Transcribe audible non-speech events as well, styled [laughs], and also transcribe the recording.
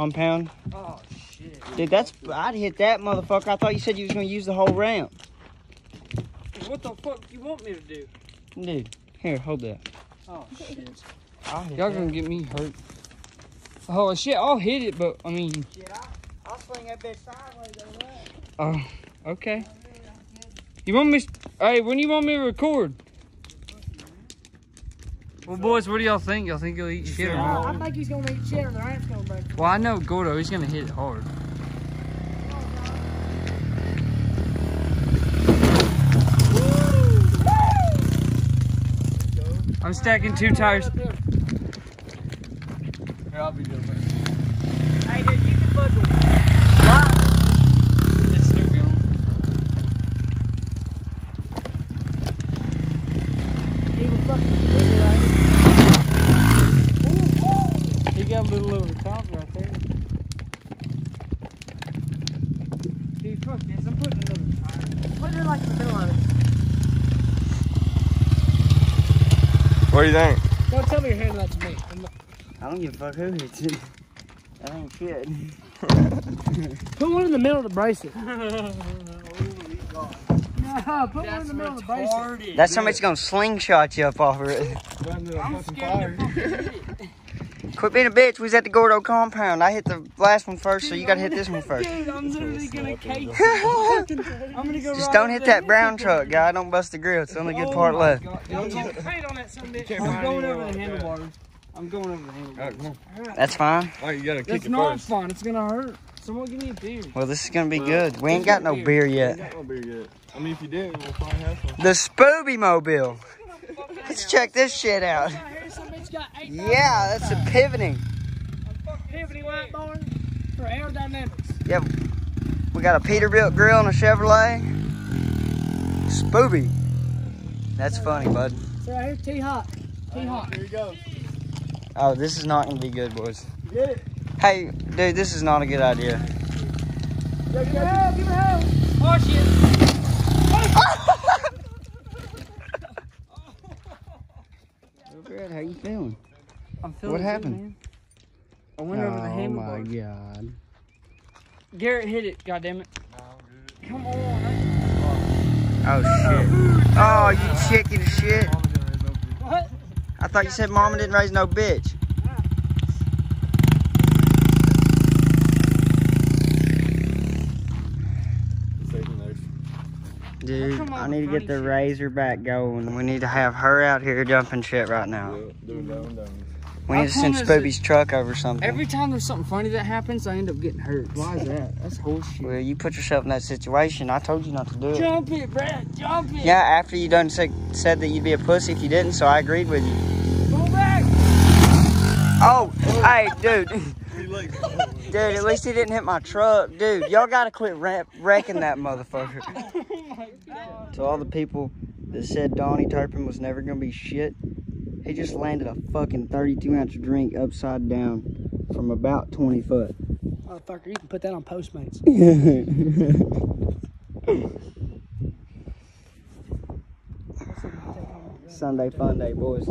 compound. Oh shit. Dude, that's I'd hit that motherfucker. I thought you said you was gonna use the whole ramp. What the fuck you want me to do? Dude, here, hold that. Oh shit. [laughs] Y'all gonna get me hurt. Oh shit, I'll hit it, but I mean, Shit, I, I'll swing that bitch sideways over there. oh, okay. You want me? Hey, when you want me to record? Well, boys, what do y'all think? Y'all think he'll eat shit or not? I think he's gonna eat shit or the ramp's gonna break. Well, I know Gordo. He's gonna hit it hard. I'm stacking two tires. Here, I'll be doing it. Hey, dude, you can fuck with It's still going. He was fucking with me, right? He got over the top right there. Dude, fuck this. I'm putting another tire. Put it like the middle of it. What do you think? Don't tell me you're handing that to me. I'm not- I don't give a fuck who hits it. [laughs] That ain't shit. [laughs] Put one in the middle to brace it. [laughs] No, put one in the middle to brace it. That's somebody's gonna slingshot you up off of it. I'm scared to fucking hit it. Quit being a bitch. We was at the Gordo compound. I hit the last one first, so you gotta hit this one first. Dude, I'm literally gonna cake. [laughs] I'm gonna go Just right don't hit there. that brown truck, guy. Don't bust the grill. It's the only good Oh part left. God. I'm going, Paint on that son bitch. I'm going over the handlebars. I'm going over the handlebars. Alright, come on. That's fine. Alright, you gotta kick That's it not first. fun. It's gonna hurt. Someone give me a beer. Well, this is gonna be good. We ain't got no beer You yet. got no beer yet. I mean, if you did, we'll probably have some. The Spooby Mobile. Let's check this shit out. Here, some bitch got eight Yeah, that's a pivoting. pivoting white barn for aerodynamics. Yep. We got a Peterbilt grill and a Chevrolet. Spooby. That's funny, bud. So right here, T hot. T hot. Here you go. Oh, this is not gonna be good, boys. Get it. Hey, dude, this is not a good idea. Give me help, give me help. Oh shit. Brad, how you feeling? I'm feeling What good, happened? man. I went over the oh my god. Garrett hit it. God damn it. Come on. Oh shit. Oh, you chicken shit. What? I thought you said mama didn't raise no bitch. Safety nurse. Dude, I need to get the funny shit. razor back going. We need to have her out here jumping shit right now. Do it. Do it down, down. We need to send Spooby's truck over something. Every time there's something funny that happens, I end up getting hurt. Why is that? That's horseshit. Well, you put yourself in that situation. I told you not to do it. Jump it, Brad. Jump it. Yeah, after you done said, said that you'd be a pussy if you didn't, so I agreed with you. Go back. Oh, hey, dude. Dude, at least he didn't hit my truck. Dude, y'all gotta quit wreck- wrecking that motherfucker. [laughs] Oh my god. To all the people that said Donnie Turpin was never gonna be shit, he just landed a fucking 32 ounce drink upside down from about 20 foot. Motherfucker, you can put that on Postmates. [laughs] Sunday fun day, boys.